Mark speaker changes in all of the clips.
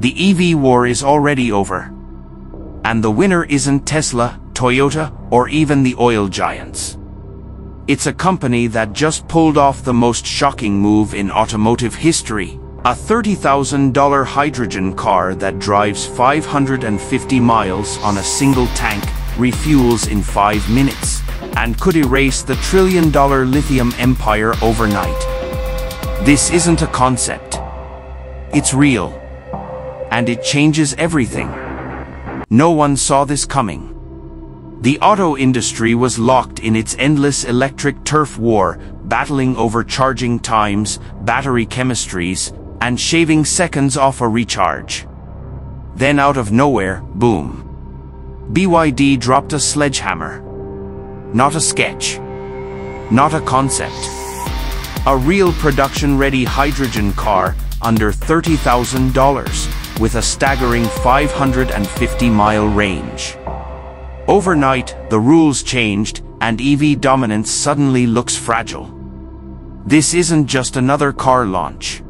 Speaker 1: The EV war is already over. And the winner isn't Tesla, Toyota, or even the oil giants. It's a company that just pulled off the most shocking move in automotive history. A $30,000 hydrogen car that drives 550 miles on a single tank, refuels in 5 minutes, and could erase the trillion-dollar lithium empire overnight. This isn't a concept. It's real. And it changes everything. No one saw this coming. The auto industry was locked in its endless electric turf war, battling over charging times, battery chemistries, and shaving seconds off a recharge. Then out of nowhere, boom. BYD dropped a sledgehammer. Not a sketch. Not a concept. A real production-ready hydrogen car under $30,000 with a staggering 550-mile range. Overnight, the rules changed and EV dominance suddenly looks fragile. This isn't just another car launch.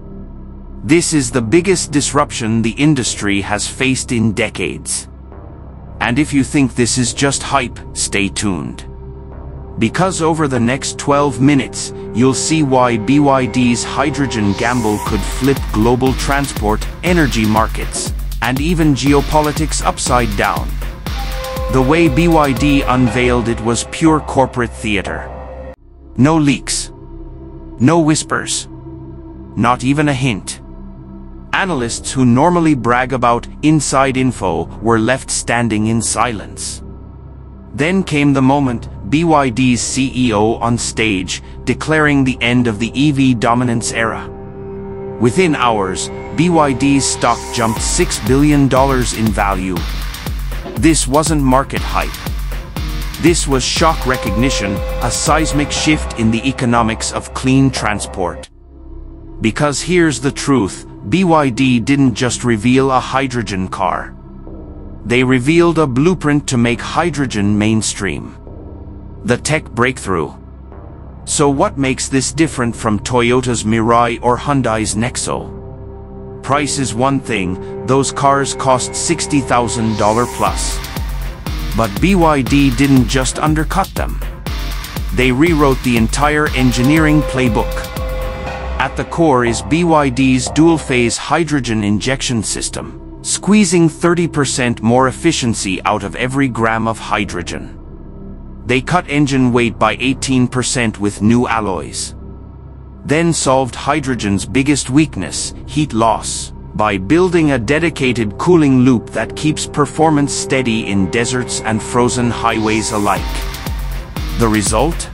Speaker 1: This is the biggest disruption the industry has faced in decades. And if you think this is just hype, stay tuned. Because over the next 12 minutes, you'll see why BYD's hydrogen gamble could flip global transport, energy markets, and even geopolitics upside down. The way BYD unveiled it was pure corporate theater. No leaks. No whispers. Not even a hint. Analysts who normally brag about inside info were left standing in silence. Then came the moment BYD's CEO on stage declaring the end of the EV dominance era. Within hours, BYD's stock jumped $6 billion in value this wasn't market hype. This was shock recognition, a seismic shift in the economics of clean transport. Because here's the truth, BYD didn't just reveal a hydrogen car. They revealed a blueprint to make hydrogen mainstream. The tech breakthrough. So what makes this different from Toyota's Mirai or Hyundai's Nexo? price is one thing, those cars cost $60,000 plus. But BYD didn't just undercut them. They rewrote the entire engineering playbook. At the core is BYD's dual-phase hydrogen injection system, squeezing 30% more efficiency out of every gram of hydrogen. They cut engine weight by 18% with new alloys then solved hydrogen's biggest weakness, heat loss, by building a dedicated cooling loop that keeps performance steady in deserts and frozen highways alike. The result?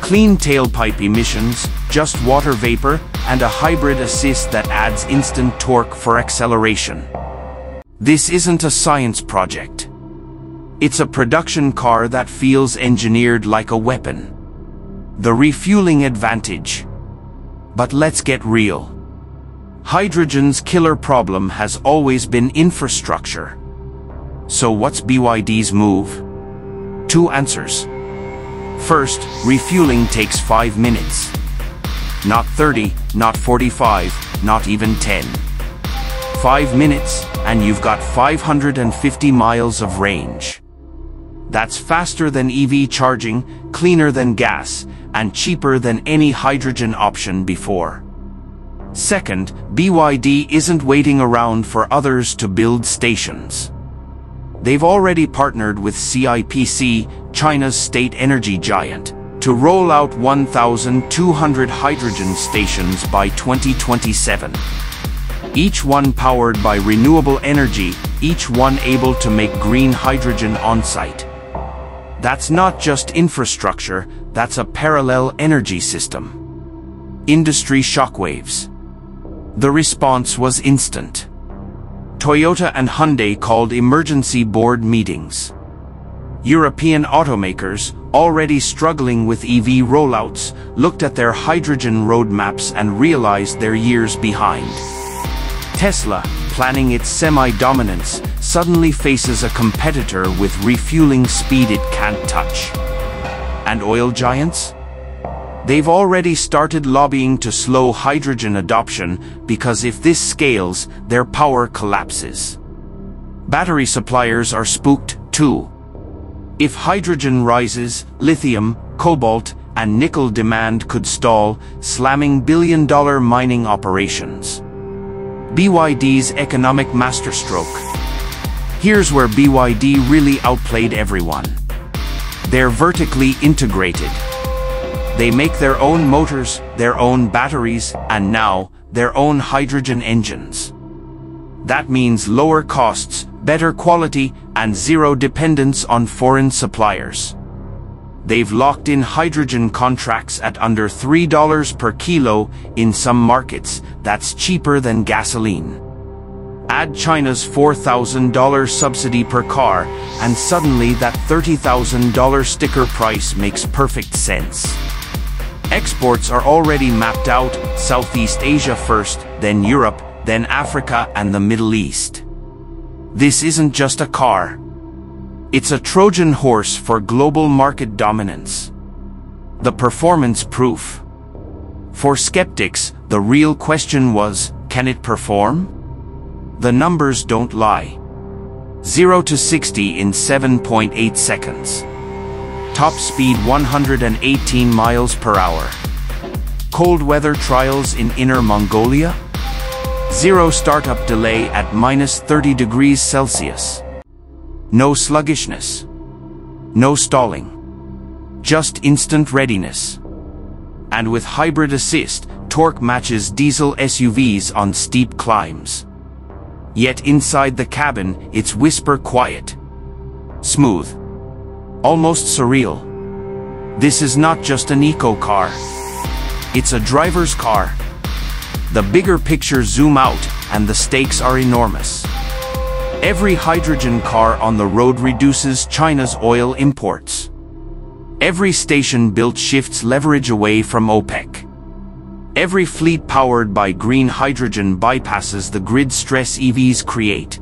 Speaker 1: Clean tailpipe emissions, just water vapor, and a hybrid assist that adds instant torque for acceleration. This isn't a science project. It's a production car that feels engineered like a weapon. The refueling advantage. But let's get real. Hydrogen's killer problem has always been infrastructure. So what's BYD's move? Two answers. First, refueling takes 5 minutes. Not 30, not 45, not even 10. 5 minutes, and you've got 550 miles of range. That's faster than EV charging, cleaner than gas, and cheaper than any hydrogen option before. Second, BYD isn't waiting around for others to build stations. They've already partnered with CIPC, China's state energy giant, to roll out 1,200 hydrogen stations by 2027. Each one powered by renewable energy, each one able to make green hydrogen on-site. That's not just infrastructure, that's a parallel energy system. Industry shockwaves. The response was instant. Toyota and Hyundai called emergency board meetings. European automakers, already struggling with EV rollouts, looked at their hydrogen roadmaps and realized they're years behind. Tesla, planning its semi-dominance, suddenly faces a competitor with refueling speed it can't touch. And oil giants? They've already started lobbying to slow hydrogen adoption because if this scales, their power collapses. Battery suppliers are spooked too. If hydrogen rises, lithium, cobalt, and nickel demand could stall, slamming billion-dollar mining operations. BYD's economic masterstroke. Here's where BYD really outplayed everyone. They're vertically integrated. They make their own motors, their own batteries, and now, their own hydrogen engines. That means lower costs, better quality, and zero dependence on foreign suppliers. They've locked in hydrogen contracts at under $3 per kilo in some markets, that's cheaper than gasoline. Add China's $4,000 subsidy per car, and suddenly that $30,000 sticker price makes perfect sense. Exports are already mapped out, Southeast Asia first, then Europe, then Africa and the Middle East. This isn't just a car. It's a Trojan horse for global market dominance. The performance proof. For skeptics, the real question was, can it perform? The numbers don't lie. 0 to 60 in 7.8 seconds. Top speed 118 miles per hour. Cold weather trials in Inner Mongolia? Zero startup delay at minus 30 degrees Celsius. No sluggishness. No stalling. Just instant readiness. And with hybrid assist, torque matches diesel SUVs on steep climbs. Yet inside the cabin, it's whisper quiet. Smooth. Almost surreal. This is not just an eco car. It's a driver's car. The bigger picture zoom out and the stakes are enormous. Every hydrogen car on the road reduces China's oil imports. Every station built shifts leverage away from OPEC. Every fleet powered by green hydrogen bypasses the grid stress EVs create.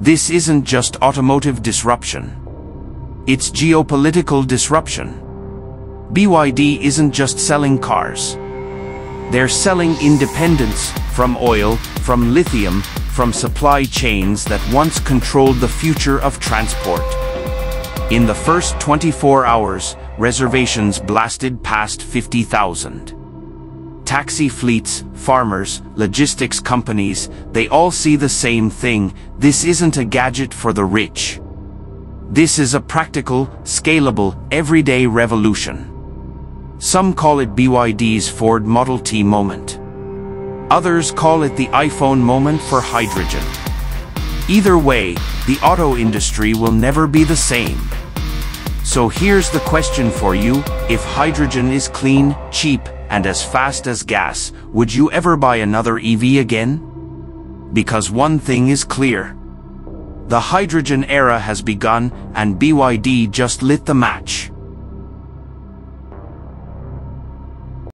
Speaker 1: This isn't just automotive disruption. It's geopolitical disruption. BYD isn't just selling cars. They're selling independence from oil, from lithium, from supply chains that once controlled the future of transport. In the first 24 hours, reservations blasted past 50,000. Taxi fleets, farmers, logistics companies, they all see the same thing. This isn't a gadget for the rich. This is a practical, scalable, everyday revolution. Some call it BYD's Ford Model T moment. Others call it the iPhone moment for hydrogen. Either way, the auto industry will never be the same. So here's the question for you, if hydrogen is clean, cheap, and as fast as gas, would you ever buy another EV again? Because one thing is clear. The hydrogen era has begun, and BYD just lit the match.